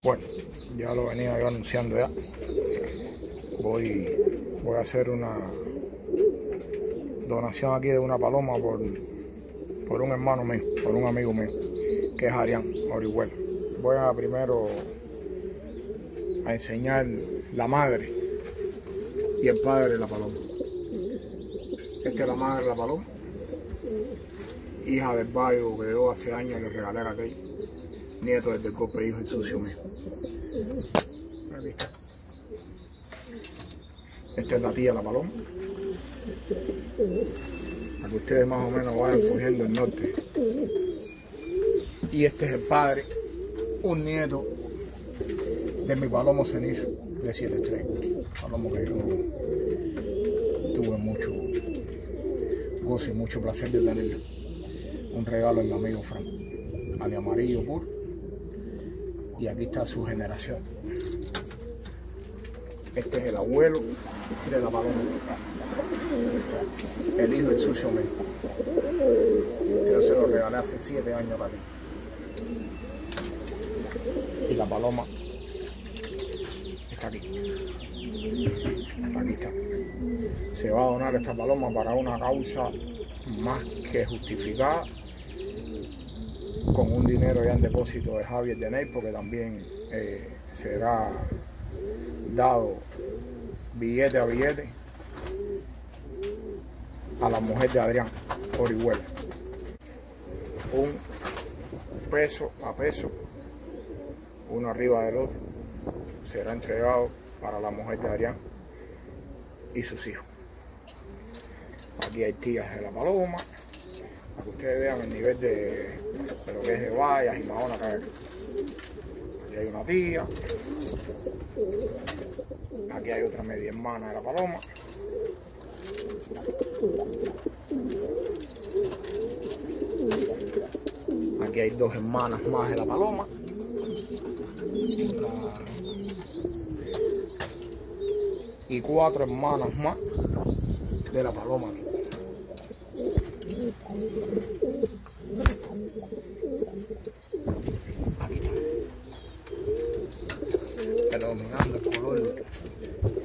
Bueno, ya lo venía yo anunciando ya. Voy, a hacer una donación aquí de una paloma por, por un hermano mío, por un amigo mío, que es Arián Orihuela. Voy a primero a enseñar la madre y el padre de la paloma. Esta es la madre de la paloma, hija del barrio que yo hace años le regalé a aquel nieto del golpe hijo el sucio mío. Esta es la tía la paloma. Para que ustedes más o menos vayan cogiendo el norte. Y este es el padre, un nieto de mi palomo cenizo de 7 estrellas. Palomo que yo tuve mucho gozo y mucho placer de tenerlo. Un regalo de mi amigo Frank. Ali amarillo puro. Y aquí está su generación. Este es el abuelo de la paloma. El hijo del sucio mío. Yo se lo regalé hace 7 años para ti. Y la paloma está aquí. Aquí está. Se va a donar esta paloma para una causa más que justificada con un dinero ya en depósito de Javier Deney, porque también eh, será dado billete a billete a la mujer de Adrián Orihuela. Un peso a peso, uno arriba del otro, será entregado para la mujer de Adrián y sus hijos. Aquí hay tías de la paloma, para que ustedes vean el nivel de, lo que es de vallas y mahona que hay aquí. Hay una tía, aquí hay otra media hermana de la paloma. Aquí hay dos hermanas más de la paloma. Y cuatro hermanas más de la paloma. Está. Predominando el color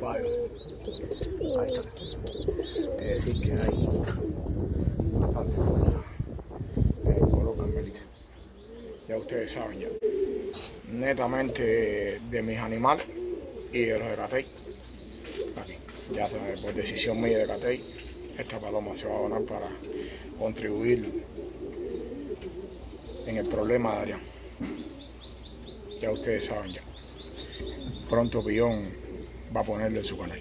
vaya. Ahí está. Es decir, que hay bastante fuerza el color carmelita. Ya ustedes saben ya. Netamente de mis animales y de los de Catey. Aquí. Ya saben, por decisión mía de Catey, esta paloma se va a donar para contribuir en el problema de Adrián. Ya ustedes saben ya. Pronto Pillón va a ponerlo en su canal.